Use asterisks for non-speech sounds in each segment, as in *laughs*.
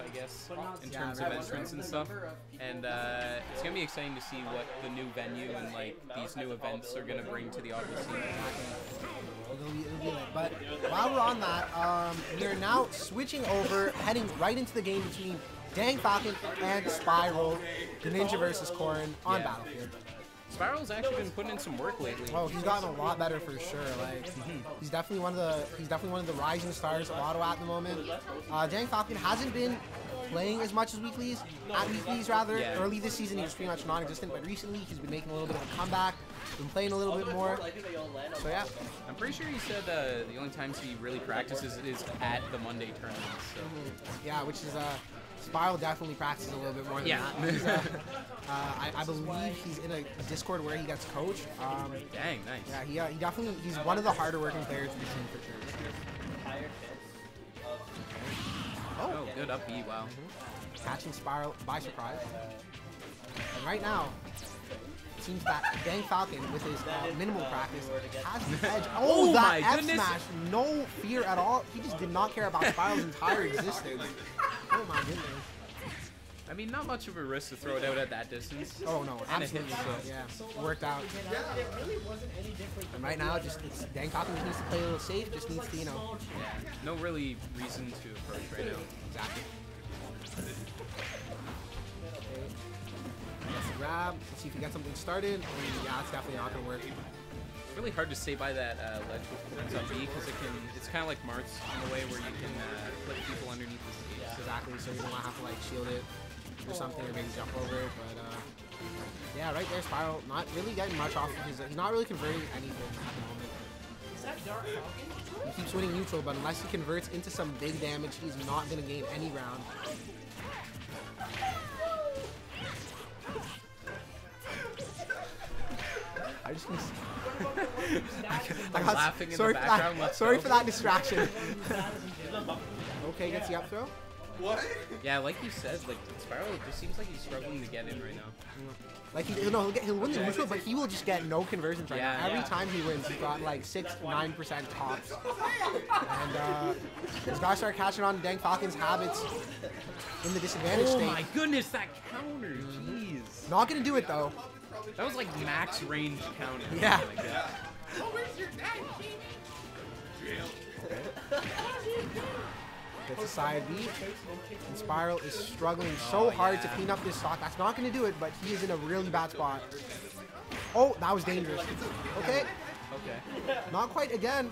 I guess, in terms right. of entrance and stuff. And uh, it's gonna be exciting to see what the new venue and like these new events are gonna bring to the Ottawa scene. It'll be, it'll be lit. But while we're on that, um, we are now switching over, heading right into the game between Dank Falcon and Spiral, the Ninja versus Corrin on Yeah. Battlefield. Spiral's actually been putting in some work lately. Oh, he's gotten a lot better for sure. Like he's definitely one of the he's definitely one of the rising stars of Ottawa at the moment. Uh, Dank Falcon hasn't been playing as much as weeklies at weeklies rather. Yeah. Early this season he was pretty much non-existent, but recently he's been making a little bit of a comeback. Been playing a little bit more. So yeah, I'm pretty sure he said uh, the only times he really practices is at the Monday tournaments. So. yeah, which is uh, Spiral definitely practices a little bit more than Yeah. that. *laughs* Uh, I, I believe he's in a Discord where he gets coached. Um, Dang, nice. yeah, he, uh, he definitely he's one of the harder working players in the scene for sure. Oh, good up B. Wow. catching Spiral by surprise. And right now, it seems that Dank Falcon, with his uh, minimal practice, has the edge. *laughs* Oh, Oh that F goodness. smash! No fear at all. He just did not care about Spiral's entire existence. *laughs* Oh my goodness. I mean, not much of a risk to throw it out at that distance. Oh no, And it absolutely. not. Yeah, worked out. And right now, just it's, Dank Falcon just needs to play a little safe. Just needs to, you know, Yeah, no really reason to approach right now. exactly. Grab. Let's see if we get something started. And yeah, it's definitely not gonna work. It's really hard to stay by that uh, ledge with cords on B because it can. It's kind of like Marth's in a way where you can uh, flip people underneath the stage. Exactly, so you don't have to like shield it or something or maybe jump over it. But uh, yeah, right there, Spiral not really getting much off of his. He's not really converting anything at the moment. Is that Dark Falcon? He keeps winning neutral, but unless he converts into some big damage, he's not gonna gain any round. I just *laughs* miss. The laughing in sorry the for that. Sorry go. for that distraction. *laughs* okay, gets the up throw. What? Yeah, like you said, like Spiral it just seems like he's struggling to get in right now. Like he, no, he'll, get, he'll win the neutral, but he will just get no conversions right now. Every yeah. time he wins, he's got like six, nine percent tops. And uh, he's got to start catching on to Dank Falcon's habits in the disadvantage Oh state. my goodness, that counter! Jeez. Not gonna do it though. That was like max range counter. Yeah. Like that. Gets a side B. And Spiral is struggling so oh, hard to clean up this stock. That's not gonna do it, but he is in a really bad spot. Oh, that was dangerous. Okay, Okay. not quite again.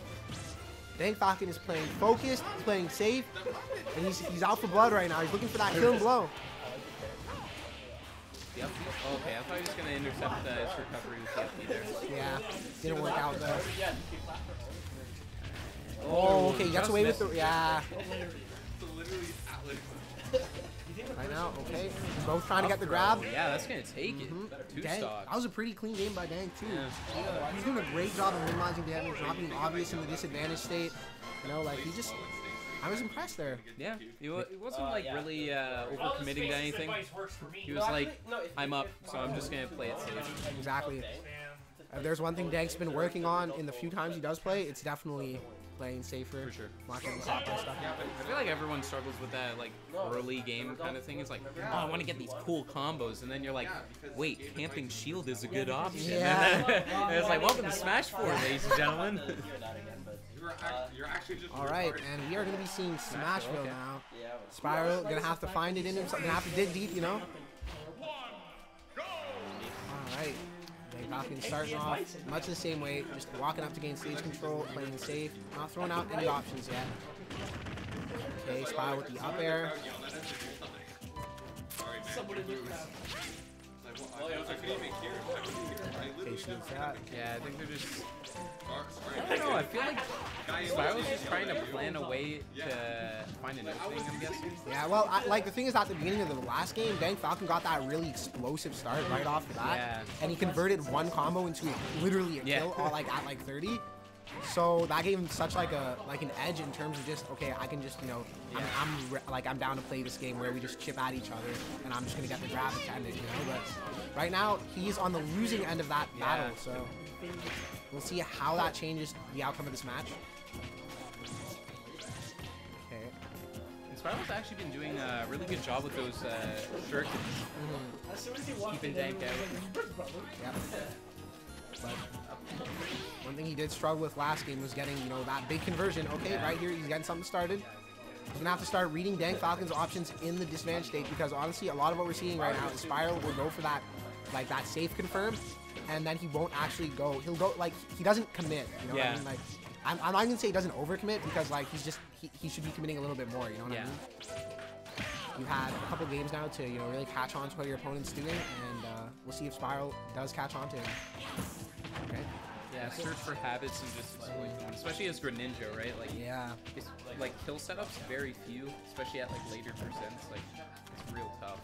Dank Falcon is playing focused, playing safe, and he's, he's out for blood right now. He's looking for that *laughs* kill and blow. The up Oh, okay, I thought he was gonna intercept uh, his recovery with the up there. Yeah, didn't work out though. Oh, okay, he just away with the yeah. Right now, okay. Both trying to get the grab. Yeah, that's gonna take it. Two Dang, stock. that was a pretty clean game by Dang too. Yeah. He's doing a great job of minimizing damage, not being obvious in the disadvantage state. You know, like he just, I was impressed there. Yeah, he, wa- he wasn't like really uh, overcommitting to anything. He was like, I'm up, so I'm just gonna play it safe. Exactly. If there's one thing Dank's been working on in the few times he does play, it's definitely playing safer. For sure. Not getting caught by stuff. I feel like everyone struggles with that like early game kind of thing. It's like, oh, I want to get these cool combos, and then you're like, wait, camping shield is a good option. Yeah. and *laughs* it's like, welcome to Smash 4, ladies and gentlemen. *laughs* You're, act- you're actually just All right, and we are going to be seeing Smashville okay. now. Spiral gonna have to find it in himself. Gonna have to dig deep, you know. All right. Dank Falcon starting off much the same way, just walking up to gain stage control, playing safe, not throwing out any options yet. Okay, Spiral with the up air. I couldn't even hear it. I couldn't hear it. I literally that. Yeah, I think they're just. I don't know. I feel like Spiral's just trying to plan a way to find an opening. I'm guessing. Yeah, well, I, like the thing is, at the beginning of the last game, Dank Falcon got that really explosive start right off the bat, Yeah. and he converted one combo into literally a Yeah. kill, all like at like 30. So that gave him such like a like an edge in terms of just okay, I can just you know Yeah. I'm, I'm re- like I'm down to play this game where we just chip at each other, and I'm just gonna get the grab attended, you know. But right now he's on the losing end of that Yeah. battle, so we'll see how that changes the outcome of this match. Okay. And Spiral's actually been doing a really good job with those uh, shurikens. Mm-hmm. Keeping Dank out. Yep. But one thing he did struggle with last game was getting, you know, that big conversion. Okay, Yeah. right here, he's getting something started. He's gonna have to start reading Dank Falcon's options in the disadvantage state because honestly, a lot of what we're seeing right now is Spiral will go for that, like that safe confirm, and then he won't actually go. He'll go like he doesn't commit. You know what Yeah. I mean? Like, I'm, I'm not gonna say he doesn't overcommit because like he's just he, he should be committing a little bit more. You know what Yeah. I mean? You've had a couple games now to you know really catch on to what your opponent's doing, and uh, we'll see if Spiral does catch on to him. Okay. Yeah, search for habits and just exploit them, especially as Greninja, right? Like, Yeah. it's, like kill setups, very few, especially at like later percents. Like, it's real tough.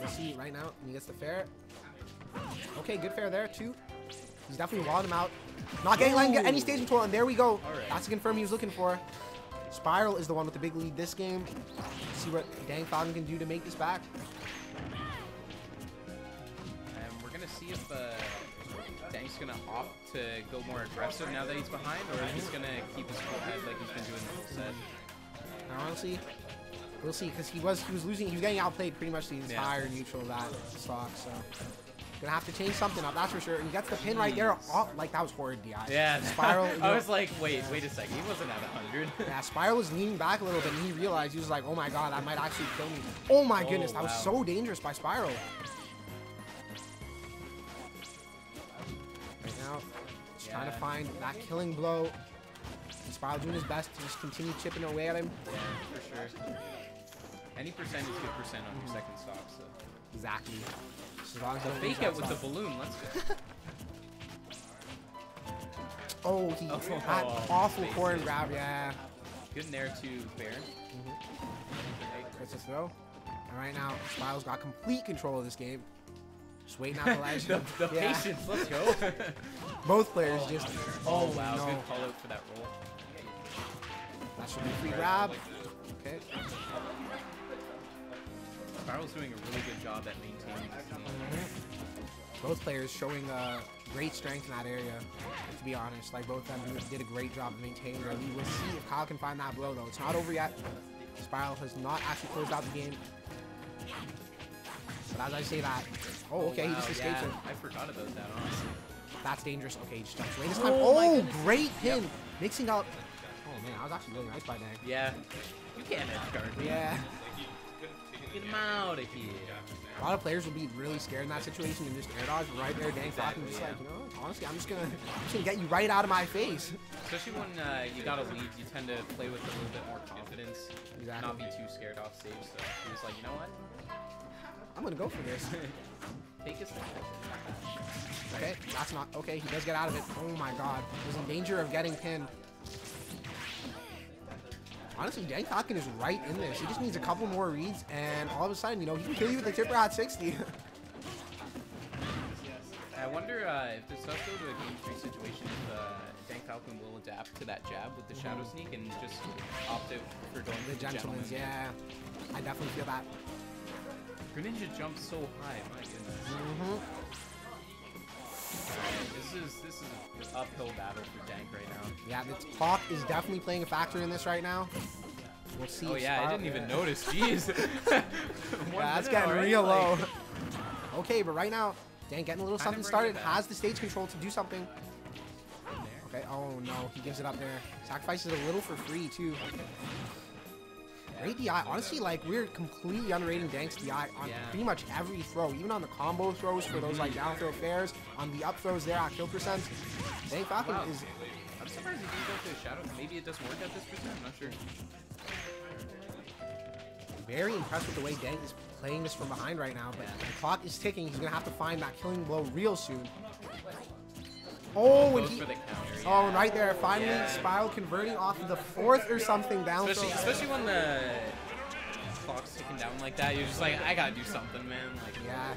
We'll see right now. He gets the fair. Okay, good fair there too. He's definitely walled him out. Not getting get any stage control, and there we go. That's the confirm he was looking for. Spiral is the one with the big lead this game. See what Dank Falcon can do to make this back. Gonna see if uh, Dank's gonna opt to go more aggressive now that he's behind, or if he's gonna keep his cool head like he's been doing the whole set. Honestly, we'll see because he was he was losing. He was getting outplayed pretty much the Yeah. entire neutral of that stock. So gonna have to change something up. That's for sure. And he gets the pin right there. Oh, like that was horrid, Di. Yeah, *laughs* Spiral. I was like, wait, wait a second, he wasn't at 100. *laughs* Yeah, Spiral was leaning back a little bit, and he realized he was like, "Oh my god, that might actually kill me." Oh my Oh, goodness, that was so dangerous by Spiral. Trying to find that killing blow. And Spiral doing his best to just continue chipping away at him. Yeah, for sure. Any percent is good percent on your second stock, so. Exactly. As long as I Fake out with the balloon, let's go. *laughs* Oh, he Oh, that awful faces. corner grab. Yeah. Good nair to bair. Gets mm-hmm. a throw. And right now, Spiral's got complete control of this game. Just waiting out the *laughs* the the Yeah. patience, let's go. *laughs* Both players just. oh wow, no. good call out for that roll. That should be free grab. Okay. Spiral's doing a really good job at maintaining this lead. Both players showing uh, great strength in that area. To be honest, like both of them did a great job of maintaining their lead. We'll see if Kyle can find that blow though. It's not over yet. Spiral has not actually closed out the game. But as I say that, oh okay, he just wow, escapes yeah, it. I forgot about that, honestly. That's dangerous. Okay, he just jumps away this time. Oh my Oh, great pin. Mixing up. Oh man, I was actually really nice by Dang. Yeah. You can't edge guard me. Yeah. Get him out of here. A lot of players will be really scared in that situation and just air dodge right there. Dank Falcon just like, Exactly, you know, honestly, I'm just gonna, I'm just gonna get you right out of my face. Especially when uh, you gotta leave, you tend to play with a little bit more confidence. Exactly. Not be too scared off stage, so he was like, you know what? I'm gonna go for this. *laughs* Take a. Okay, that's not okay. He does get out of it. Oh my god, he was in danger of getting pinned. Honestly, Dank Falcon is right in this. He just needs a couple more reads, and all of a sudden, you know, he can kill you with the tipper at 60. *laughs* I wonder uh, if this does go to a game three situation, if uh, Dank Falcon will adapt to that jab with the Shadow Sneak and just opt out for going the for gentleman's, yeah. I definitely feel that. Greninja jumps so high, my goodness. Mm-hmm. This is this is an uphill battle for Dank right now. Yeah, the clock is definitely playing a factor in this right now. We'll see. Oh yeah, I didn't even yeah. notice. *laughs* Jeez. *laughs* Yeah, that's getting already, real like- low. okay, but right now, Dan getting a little something started. Has the stage control to do something. Okay. Oh no, he gives it up there. Sacrifices a little for free too. Great DI. Honestly, like we're completely underrating Dank's DI on Yeah. pretty much every throw, even on the combo throws for those like mm-hmm. down throw fairs, on the up throws there at kill percent. Dank Falcon Wow. is I'm surprised he didn't go the Shadow. Maybe it doesn't work at this percent. I'm not sure. very impressed with the way Dank is playing this from behind right now, but the clock is ticking. He's gonna have to find that killing blow real soon. Oh, and he, for the counter. oh, yeah. and right there, finally, Yeah. Spiral converting off of the fourth or something down Especially, throw. especially when the clock's ticking down like that, you're just like, I gotta do something, man. Like, Yeah.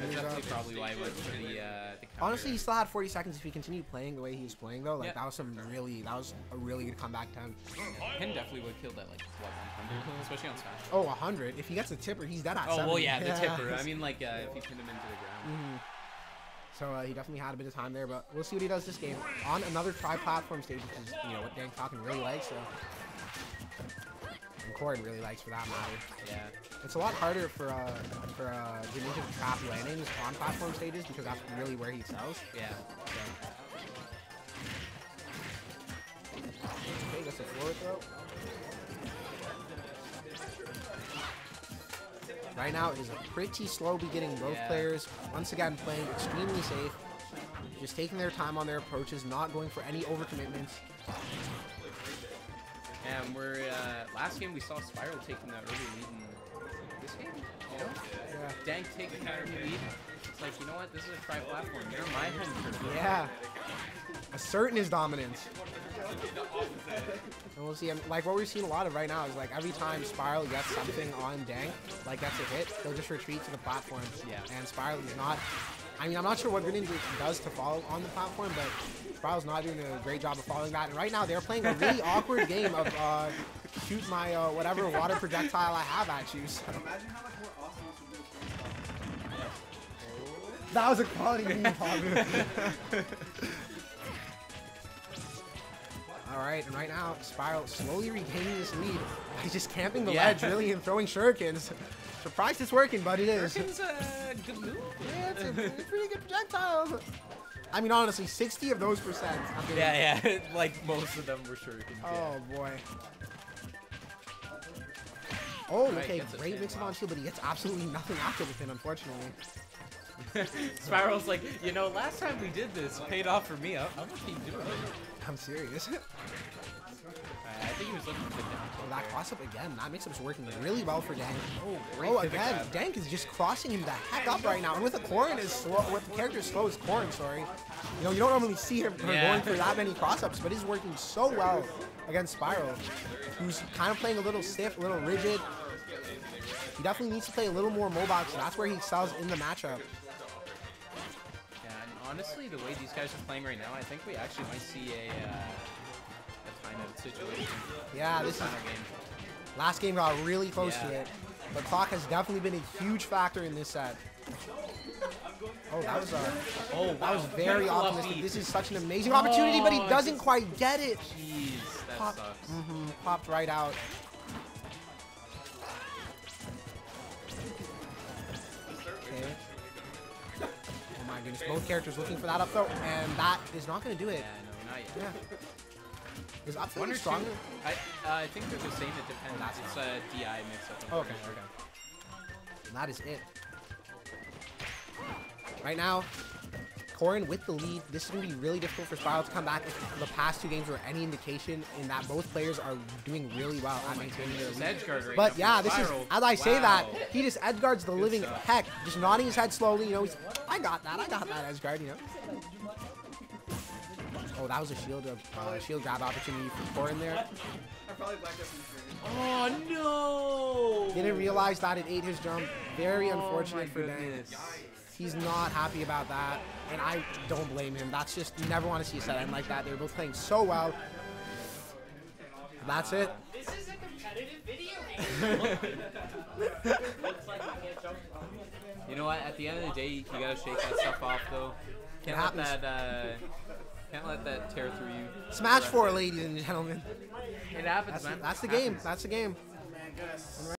that's definitely probably why I went for the, uh, the. Honestly, he still had 40 seconds if he continued playing the way he was playing, though. Like, Yeah. that was some really, that was a really good comeback time. Ken definitely would kill that, like, what, 100? Especially on Smash. Oh, 100. If he gets a tipper, he's dead at Oh, 70. well, yeah, the *laughs* tipper. I mean, like, uh, if you pinned him into the ground. Mhm. So uh, he definitely had a bit of time there, but we'll see what he does this game on another tri-platform stage, which is you know what Dan Falcon really likes. So and Corrin really likes for that matter. Yeah. It's a lot harder for uh, for uh, Greninja to trap landings on platform stages because that's really where he sells. Yeah. Okay, that's a forward throw. Right now, it is a pretty slow beginning. Both Yeah. players, once again, playing extremely safe. Just taking their time on their approaches, not going for any overcommitments. And we're uh, last game we saw Spiral taking that early lead in this game. You know, Yeah. Dank taking that early lead. It's like you know what? This is a tri platform. You're my hunter. Yeah. Asserting his dominance. And we'll see, um, like what we're seeing a lot of right now is like every time Spiral gets something on Dank, like gets a hit, he'll just retreat to the platform. Yeah. And Spiral is not, I mean, I'm not sure what Greninja does to follow on the platform, but Spiral's not doing a great job of following that. And right now they're playing a really *laughs* awkward game of uh, shoot my uh, whatever water projectile I have at you. So. Imagine how much more awesome That was a quality move, Pagu. All right, and right now, Spiral slowly regaining this lead by just camping the Yeah. ledge, really, and throwing shurikens. Surprised it's working, but it is. Shuriken's a good move. Yeah, it's a, pretty good projectile. I mean, honestly, 60 of those percent. I'm Yeah, yeah. *laughs* like most of them were Shurikens. Oh, boy. Oh, okay, gets it great mix of on shield, but he gets absolutely nothing after the pin, unfortunately. Yeah. *laughs* Spiral's like, you know, last time we did this paid off for me. I'm, I'm gonna keep doing it. I'm serious. *laughs* I think he was looking for down. Oh, that cross up again. That mix up's working really well for Dank. Oh, great Oh, again, grab. Dank is just crossing him the heck up right now. And with the Corrin is slow, with the character as slow as Corrin, sorry. You know, you don't normally see him Yeah. going for that many cross ups, but he's working so well against Spiral, who's kind of playing a little stiff, a little rigid. He definitely needs to play a little more mobile, because that's where he excels in the matchup. Yeah, and honestly, the way these guys are playing right now, I think we actually might see a, uh, a timeout situation. Yeah, for this is final game. last game got really close to it. But clock has definitely been a huge factor in this set. Oh, that was uh, Oh, that was very Fluffy. optimistic. This is such an amazing opportunity, but he Oh, doesn't quite get it. Jeez, that Pop- sucks. hmm popped right out. Okay. My both characters looking for that up throw, and that is not going to do it. Yeah, no, not yet. Yeah. Is up throw stronger? I, uh, I think they're the same. It depends. that's it's a DI mix up. Oh, okay, okay. And that is it. Right now, Corrin with the lead. This is going to be really difficult for Spiral to come back if the past two games were any indication in that both players are doing really well at maintaining their lead. edge guard right But yeah, this is, as I say that, he just edge guards the living stuff. heck, just nodding his head slowly, you know, he's, I got that, I got that edge guard, you know. Oh, that was a shield, uh, shield grab opportunity for Corrin there. I probably blacked out some screen. Oh no! Didn't realize that it ate his jump. Very Oh, unfortunate for Dan. Goodness. He's not happy about that, and I don't blame him. That's just you never want to see a set end like that. They're both playing so well. That's it. This is a competitive video game. *laughs* You know what? At the end of the day, you gotta shake that stuff off, though. Can't let happens. that. Uh, can't let that tear through you. Smash four, ladies and gentlemen. It happens, That's, man. that's the Happens. game. That's the game.